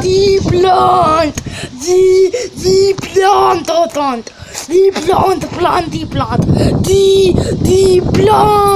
Die plant. Die, die plant, oh verdammt. Die plant, plant, die plant. Die, die plant.